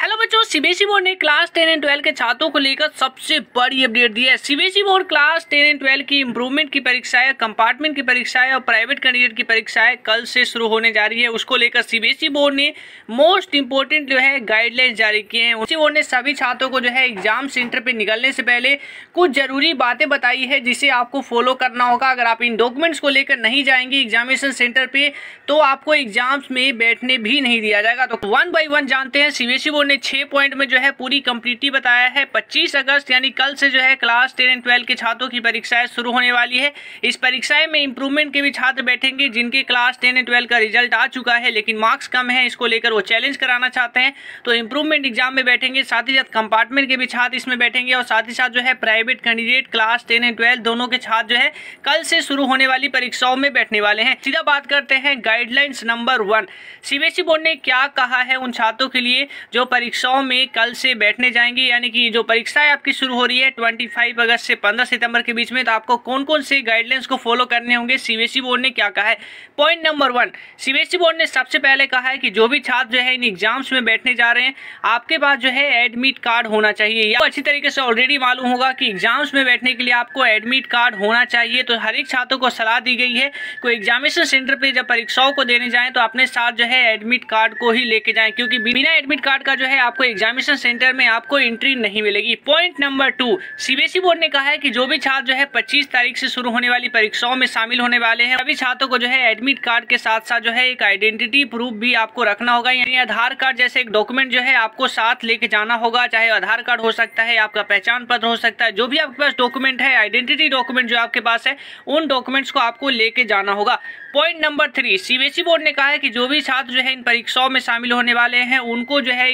Hello बच्चों CBSE board ने class ten and twelve के छात्रों को लेकर सबसे बड़ी अपडेट दी है। CBSE board class ten and twelve की इंप्रूवमेंट की परीक्षाएँ कंपार्टमेंट की परीक्षाएँ और प्राइवेट कैंडिडेट की परीक्षाएँ कल से शुरू होने जा रही है। उसको लेकर सीबीएसई बोर्ड ने मोस्ट इंपोर्टेंट जो है गाइडलाइंस जारी किए हैं। उसी बोर्ड ने सभी छात्रों को जो है एग्ज़ाम सेंटर पर निकलने से पहले कुछ ज़रूरी बातें बताई है, जिसे आपको फॉलो करना होगा। अगर आप इन डॉक्यूमेंट्स को लेकर नहीं जाएँगे एग्जामिनेशन सेंटर पे तो आपको एग्ज़ाम्स में बैठने भी नहीं दिया जाएगा। तो वन बाई वन जानते हैं सीबीएसई बोर्ड ने छह पॉइंट में जो है पूरी कंप्लीटली बताया है। 25 अगस्त, यानी कल से जो है क्लास टेन एंड ट्वेल्व के छात्रों की परीक्षाएँ शुरू होने वाली है। इस परीक्षाएँ में इंप्रूवमेंट के भी छात्र बैठेंगे, जिनके क्लास टेन एंड ट्वेल्व का रिज़ल्ट आ चुका है, लेकिन मार्क्स कम है, इसको लेकर वो चैलेंज कराना चाहते हैं। तो इंप्रूवमेंट एग्ज़ाम में बैठेंगे, साथ ही साथ कंपार्टमेंट के भी छात्र इसमें बैठेंगे और साथ ही साथ जो है private candidate class ten and twelve दोनों के छात्र जो है कल से शुरू होने वाली परीक्षाओं में बैठने वाले हैं। सीधा बात करते हैं guidelines number one CBSE board ने क्या कहा है उन छात्रों के लिए जो परीक्षाओं में कल से बैठने जाएँगे, यानी कि जो परीक्षाएँ आपकी शुरू हो रही है 25 अगस्त से 15 सितंबर के बीच में तो आपको कौन कौन से गाइडलाइंस को फॉलो करने होंगे? सीबीएसई बोर्ड ने क्या कहा है? Point number one CBSE board ने सबसे पहले कहा है कि जो भी छात्र जो है इन एग्ज़ाम्स में बैठने जा रहे हैं, आपके पास जो है एडमिट कार्ड होना चाहिए। या अच्छी तरीके से ऑलरेडी मालूम होगा कि एग्ज़ाम्स में बैठने के लिए आपको एडमिट कार्ड होना चाहिए। तो हर एक छात्रों को सलाह दी गई है कोई एग्जामिनेशन सेंटर पे जब परीक्षाओं को देने जाएँ तो अपने साथ जो है एडमिट कार्ड को ही लेके जाएँ, क्योंकि बिना एडमिट कार्ड का जो है, आपको एग्जामिनेशन सेंटर में आपको एंट्री नहीं मिलेगी। Point number two CBSE board ने कहा है कि जो भी छात्र जो है 25 तारीख से शुरू होने वाली परीक्षाओं में शामिल होने वाले हैं, सभी छात्रों को जो है एडमिट कार्ड के साथ साथ जो है एक आइडेंटिटी प्रूफ भी आपको रखना होगा। यानी आधार कार्ड जैसे एक डॉक्यूमेंट जो है आपको साथ लेके जाना होगा, चाहे आधार कार्ड हो सकता है, आपका पहचान पत्र हो सकता है, जो भी आपके पास डॉक्यूमेंट है आइडेंटिटी डॉक्यूमेंट जो आपके पास है, उन डॉक्यूमेंट्स को आपको लेके जाना होगा। Point number three CBSE board ने कहा है कि जो भी छात्र जो है इन परीक्षाओं में शामिल होने वाले हैं, उनको जो है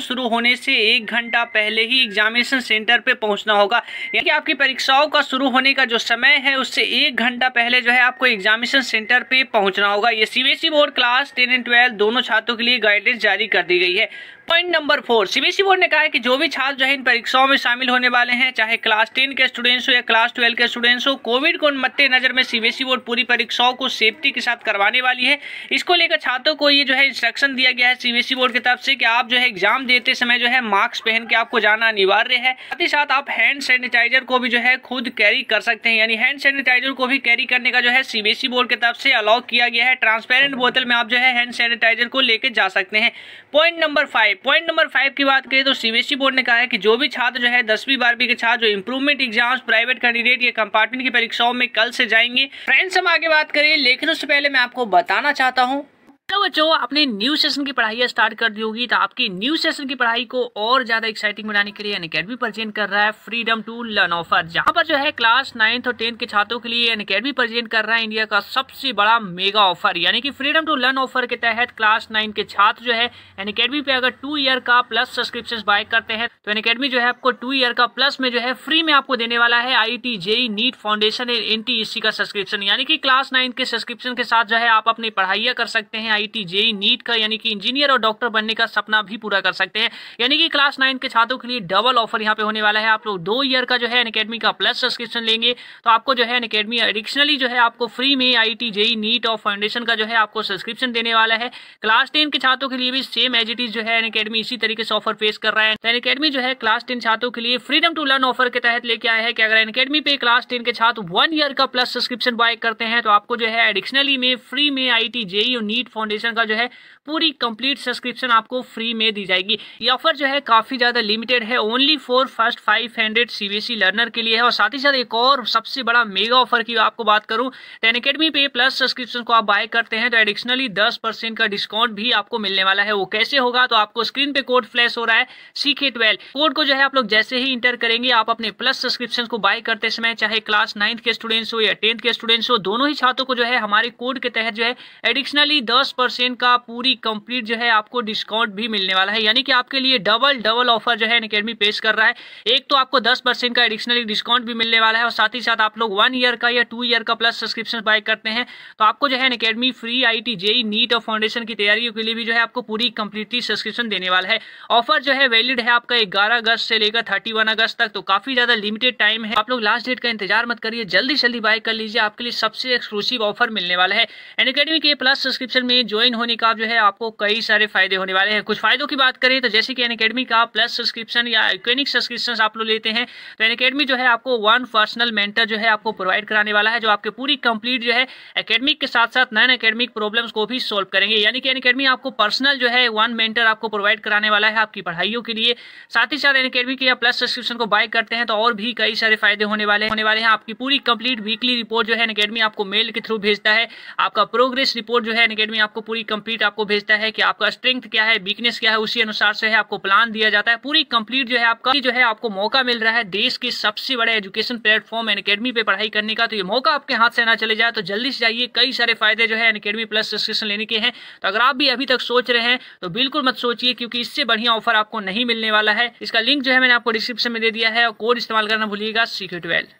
शुरू होने से एक घंटा पहले ही एग्जामिनेशन सेंटर पे पहुँचना होगा। यानी आपकी परीक्षाओं का शुरू होने का जो समय है, उससे एक घंटा पहले जो है आपको एग्जामिनेशन सेंटर पे पहुँचना होगा। ये CBSE board class ten and twelve दोनों छात्रों के लिए गाइडेंस जारी कर दी गई है। Point number four CBSE board ने कहा है कि जो भी छात्र जो है इन परीक्षाओं में शामिल होने वाले हैं, चाहे क्लास टेन के स्टूडेंट्स हो या क्लास ट्वेल्व के स्टूडेंट्स हो, कोविड को मद्देनजर में सीबीएसई बोर्ड पूरी परीक्षाओं को सेफ्टी के साथ करवाने वाली है। इसको लेकर छात्रों को ये जो है इंस्ट्रक्शन दिया गया है सीबीएसई बोर्ड की तरफ़ से कि आप जो है एग्ज़ाम देते समय जो है मास्क पहन के आपको जाना अनिवार्य है। साथ ही साथ आप हैंड सैनिटाइजर को भी जो है खुद कैरी कर सकते हैं। यानी हैंड सैनिटाइजर को भी कैरी करने का जो है सीबीएसई बोर्ड की तरफ़ से अलाउ किया गया है। ट्रांसपेरेंट बोतल में आप जो है हैंड सैनिटाइजर को लेकर जा सकते हैं। Point number five point number five की बात करें तो सीबीएसई बोर्ड ने कहा है कि जो भी छात्र जो है दसवीं, बारहवीं के छात्र, जो इंप्रूवमेंट एग्ज़ाम्स प्राइवेट कैंडिडेट या कंपार्टमेंट की परीक्षाओं में कल से जाएँगे। फ्रेंड्स हम आगे बात करें। लेकिन उससे पहले मैं आपको बताना चाहता हूँ हेलो बच्चों, आपने न्यू सेशन की पढ़ाई स्टार्ट कर दी होगी तो आपकी न्यू सेशन की पढ़ाई को और ज़्यादा एक्साइटिंग बनाने के लिए अकेडमी प्रेजेंट कर रहा है फ्रीडम टू लर्न ऑफ़र जहाँ पर जो है क्लास नाइन्थ और टेंथ के छात्रों के लिए अकेडमी प्रेजेंट कर रहा है इंडिया का सबसे बड़ा मेगा ऑफ़र यानी कि फ्रीडम टू लर्न ऑफ़र के तहत क्लास नाइन के छात्र जो है अकेडमी पे अगर टू ईयर का प्लस सब्सक्रिप्शन बाय करते हैं तो अकेडमी जो है आपको टू ईयर का प्लस में जो है फ्री में आपको देने वाला है I T JEE NEET foundation N T का सब्सक्रिप्शन यानी कि क्लास नाइन के सब्सक्रिप्शन के साथ जो है आप अपनी पढ़ाइयाँ कर सकते हैं आई जेई नीट का, यानी कि इंजीनियर और डॉक्टर बनने का सपना भी पूरा कर सकते हैं। यानी कि क्लास नाइन के छात्रों के लिए डबल ऑफ़र यहाँ पे होने वाला है। आप लोग दो ईयर का जो है अकेडमी का प्लस सब्सक्रिप्शन लेंगे तो आपको जो है अकेडमी एडिशनली जो है आपको फ्री में आई टी जेई नीट और फाउंडेशन का जो है आपको सब्सक्रिप्शन देने वाला है। क्लास टेन के छात्रों के लिए भी सेम एज इट इज़ जो है अकेडमी इसी तरीके से ऑफ़र पेश कर रहा है। अकेडमी जो है क्लास टेन छात्रों के लिए फ्रीडम टू लर्न ऑफ़र के तहत लेके आया है कि अगर अकेडमी पे क्लास टेन के छात्र वन ईयर का प्लस सब्सक्रिप्शन बाय करते हैं तो आपको जो है एडिशनली में फ्री में आई टी जेई और नीट फाउंडेशन का जो है पूरी कंप्लीट सब्सक्रिप्शन आपको फ्री में दी जाएगी। ये ऑफ़र जो है काफ़ी ज़्यादा लिमिटेड है only for first five hundred CBSE learner के लिए है। और साथ ही साथ एक और सबसे बड़ा मेगा ऑफ़र की आपको बात करूँ टेन अकेडमी पे प्लस सब्सक्रिप्शन को आप बाय करते हैं तो एडिशनली दस का डिस्काउंट भी आपको मिलने वाला है। वो कैसे होगा तो आपको स्क्रीन पे कोड फ्लैश हो रहा है सीखे कोड को जो है आप लोग जैसे ही इंटर करेंगे, आप अपने प्लस सब्सक्रिप्शन को बाय करते समय, चाहे क्लास नाइन्थ के स्टूडेंट्स हो या टेंथ के स्टूडेंट्स हो, दोनों ही छात्रों को जो है हमारे कोड के तहत जो है एडिशनली दस का पूरी कंप्लीट जो है आपको डिस्काउंट भी मिलने वाला है। यानी कि आपके लिए डबल डबल ऑफ़र जो है अकेडमी पेश कर रहा है। एक तो आपको दस परसेंट का एडिशनल डिस्काउंट भी मिलने वाला है और साथ ही साथ आप लोग वन ईयर का या टू ईयर का प्लस सब्सक्रिप्शन बाय करते हैं। तो आपको जो है academy free I T JEE NEET और फाउंडेशन की तैयारियों के लिए भी जो है आपको पूरी कंप्लीटली सब्सक्रिप्शन देने वाला है। ऑफ़र जो है वैलिड है आपका ग्यारह अगस्त से लेकर थर्टी अगस्त तक। तो काफ़ी ज़्यादा लिमिटेड टाइम है। आप लोग लास्ट डेट का इंतज़ार मत करिए। जल्दी जल्दी बाय कर लीजिए। आपके लिए सबसे एक्सक्लूसिव ऑफ़र मिलने वाला है। अकेडमी के प्लस सब्सक्रिप्शन में ज्वाइन होने का जो है आपको कई सारे फ़ायदे होने वाले हैं। कुछ फायदों की बात करें तो जैसे कि एन अकेडमी का प्लस सब्सक्रिप्शन या इक्वेनिक सब्सक्रिप्शन आप लोग लेते हैं तो एन अकेडमी जो है आपको वन पर्सनल मेंटर जो है आपको प्रोवाइड कराने वाला है, जो आपके पूरी कंप्लीट जो है अकेडमिक के साथ साथ नॉन अकेडमिक प्रॉब्लम्स को भी सोल्व करेंगे। यानी कि एन अकेडमी आपको पर्सनल जो है वन मेंटर आपको प्रोवाइड कराने वाला है आपकी पढ़ाइयों के लिए। साथ ही साथ एन अकेडमी के प्लस सब्सक्रिप्शन को बाय करते हैं तो और भी कई सारे फ़ायदे होने वाले होने वाले हैं आपकी पूरी कंप्लीट वीकली रिपोर्ट जो है एन अकेडमी आपको मेल के थ्रू भेजता है। आपका प्रोग्रेस रिपोर्ट जो है अकेडमी आपको पूरी कंप्लीट आपको भेजता है कि आपका स्ट्रेंथ क्या है वीकनेस क्या है, उसी अनुसार से है, आपको प्लान दिया जाता है। पूरी कंप्लीट जो है आपका जो है आपको मौका मिल रहा है देश के सबसे बड़े एजुकेशन प्लेटफॉर्म एन अकेडमी पे पढ़ाई करने का। तो ये मौका आपके हाथ से ना चले जाए तो जल्दी से जाइए। कई सारे फ़ायदे जो है एन अकेडमी प्लस सब्सक्रिप्शन लेने के हैं। तो अगर आप भी अभी तक सोच रहे हैं तो बिल्कुल मत सोचिए, क्योंकि इससे बढ़िया ऑफ़र आपको नहीं मिलने वाला है। इसका लिंक जो है मैंने आपको डिस्क्रिप्शन में दे दिया है, और कोड इस्तेमाल करना भूलिएगा सीक्यू ट्वेल्व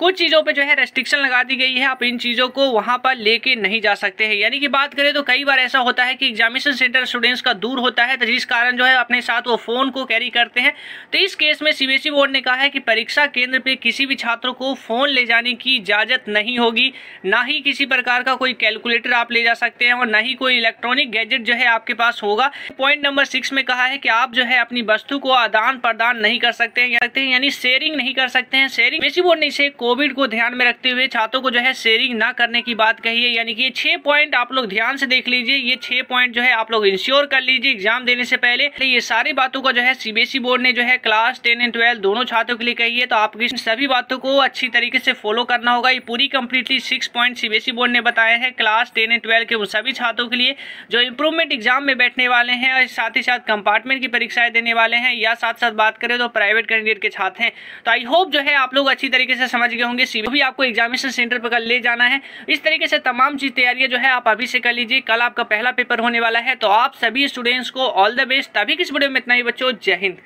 कुछ चीज़ों पे जो है रेस्ट्रिक्शन लगा दी गई है। आप इन चीज़ों को वहाँ पर लेके नहीं जा सकते हैं। यानी कि बात करें तो कई बार ऐसा होता है कि एग्जामिनेशन सेंटर स्टूडेंट्स का दूर होता है तो जिस कारण जो है अपने साथ वो फ़ोन को कैरी करते हैं। तो इस केस में सीबीएसई बोर्ड ने कहा है कि परीक्षा केंद्र पर किसी भी छात्रों को फ़ोन ले जाने की इजाज़त नहीं होगी। ना ही किसी प्रकार का कोई कैलकुलेटर आप ले जा सकते हैं और ना ही कोई इलेक्ट्रॉनिक गैजेट जो है आपके पास होगा। पॉइंट नंबर सिक्स में कहा है कि आप जो है अपनी वस्तु को आदान प्रदान नहीं कर सकते हैं, यानी शेयरिंग नहीं कर सकते हैं। शेयरिंग बोर्ड ने इसे कोविड को ध्यान में रखते हुए छात्रों को जो है शेयरिंग ना करने की बात कही है। यानी कि ये छह पॉइंट आप लोग ध्यान से देख लीजिए। ये छह पॉइंट जो है आप लोग इंश्योर कर लीजिए एग्ज़ाम देने से पहले। ये सारी बातों का जो है सीबीएसई बोर्ड ने जो है क्लास टेन एंड ट्वेल्व दोनों छात्रों के लिए कही है। तो आपकी सभी बातों को अच्छी तरीके से फॉलो करना होगा। ये पूरी completely six point CBSE board ने बताया है क्लास टेन एंड ट्वेल्व के उन सभी छात्रों के लिए जो इंप्रूवमेंट एग्ज़ाम में बैठने वाले हैं और साथ ही साथ कंपार्टमेंट की परीक्षाएँ देने वाले हैं। या साथ साथ बात करें तो प्राइवेट कैंडिडेट के छात्र हैं। तो आई होप जो है आप लोग अच्छी तरीके से समझ गए होंगे भी आपको एग्जामिनेशन सेंटर पर ले जाना है। इस तरीके से तमाम चीज़ तैयारियाँ जो है आप अभी से कर लीजिए। कल आपका पहला पेपर होने वाला है तो आप सभी स्टूडेंट्स को ऑल द बेस्ट अभी किस वीडियो में इतना ही बच्चों? जय हिंद।